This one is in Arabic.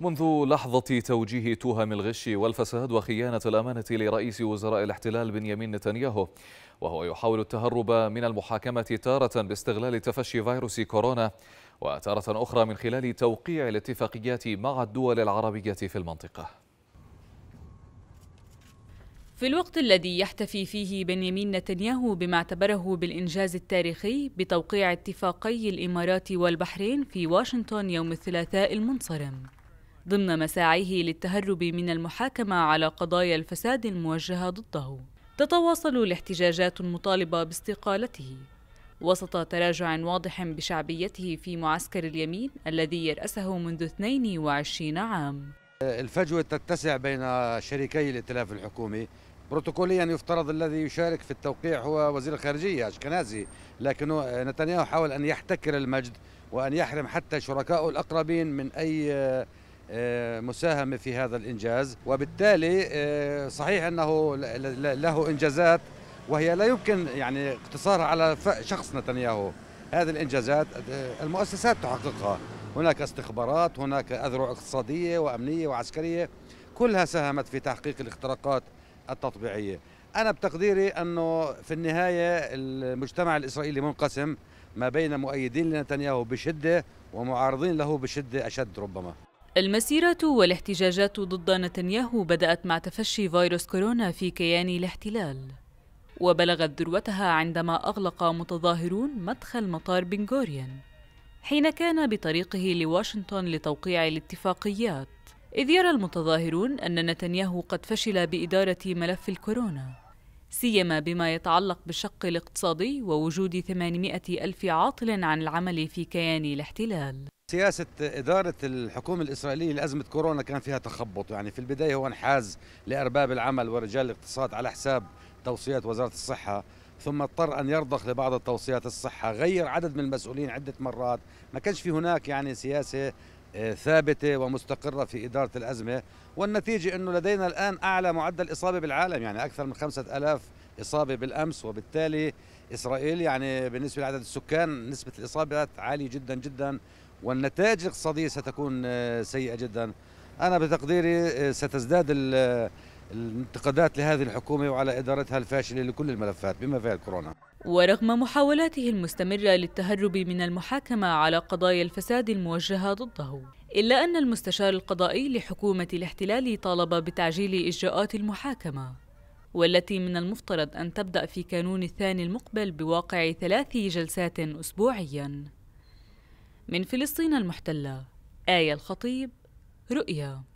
منذ لحظة توجيه تهم الغش والفساد وخيانة الأمانة لرئيس وزراء الاحتلال بنيامين نتنياهو وهو يحاول التهرب من المحاكمة تارة باستغلال تفشي فيروس كورونا وتارة أخرى من خلال توقيع الاتفاقيات مع الدول العربية في المنطقة. في الوقت الذي يحتفي فيه بنيامين نتنياهو بما اعتبره بالإنجاز التاريخي بتوقيع اتفاقي الإمارات والبحرين في واشنطن يوم الثلاثاء المنصرم. ضمن مساعيه للتهرب من المحاكمة على قضايا الفساد الموجهة ضده. تتواصل الاحتجاجات المطالبة باستقالته. وسط تراجع واضح بشعبيته في معسكر اليمين الذي يرأسه منذ 22 عام. الفجوة تتسع بين شريكي الائتلاف الحكومي. بروتوكوليا يفترض الذي يشارك في التوقيع هو وزير الخارجية أشكنازي. لكن نتنياهو حاول أن يحتكر المجد وأن يحرم حتى شركائه الأقربين من أي مساهمة في هذا الإنجاز. وبالتالي آه، صحيح أنه له إنجازات وهي لا يمكن يعني اقتصارها على شخص نتنياهو. هذه الإنجازات آه، المؤسسات تحققها. هناك استخبارات هناك أذرع اقتصادية وأمنية وعسكرية كلها ساهمت في تحقيق الاختراقات التطبيعية. أنا بتقديري أنه في النهاية المجتمع الإسرائيلي منقسم ما بين مؤيدين لنتنياهو بشدة ومعارضين له بشدة أشد ربما. المسيرة والاحتجاجات ضد نتنياهو بدأت مع تفشي فيروس كورونا في كيان الاحتلال. وبلغت ذروتها عندما أغلق متظاهرون مدخل مطار بنغوريان حين كان بطريقه لواشنطن لتوقيع الاتفاقيات. إذ يرى المتظاهرون أن نتنياهو قد فشل بإدارة ملف الكورونا سيما بما يتعلق بالشق الاقتصادي ووجود 800 ألف عاطل عن العمل في كيان الاحتلال. سياسة إدارة الحكومة الإسرائيلية لأزمة كورونا كان فيها تخبط. يعني في البداية هو انحاز لأرباب العمل ورجال الاقتصاد على حساب توصيات وزارة الصحة ثم اضطر أن يرضخ لبعض التوصيات الصحة غير عدد من المسؤولين عدة مرات. ما كانش في هناك يعني سياسة آه، ثابتة ومستقرة في إدارة الأزمة. والنتيجة أنه لدينا الآن أعلى معدل إصابة بالعالم يعني أكثر من خمسة ألاف إصابة بالأمس. وبالتالي إسرائيل يعني بالنسبة لعدد السكان نسبة الإصابات عالية جدا جدا. والنتائج الاقتصادية ستكون آه، سيئة جدا. أنا بتقديري آه، ستزداد الانتقادات لهذه الحكومة وعلى إدارتها الفاشلة لكل الملفات بما فيها الكورونا. ورغم محاولاته المستمرة للتهرب من المحاكمة على قضايا الفساد الموجهة ضده إلا أن المستشار القضائي لحكومة الاحتلال طالب بتعجيل إجراءات المحاكمة والتي من المفترض أن تبدأ في كانون الثاني المقبل بواقع ثلاث جلسات أسبوعياً. من فلسطين المحتلة. آية الخطيب رؤيا.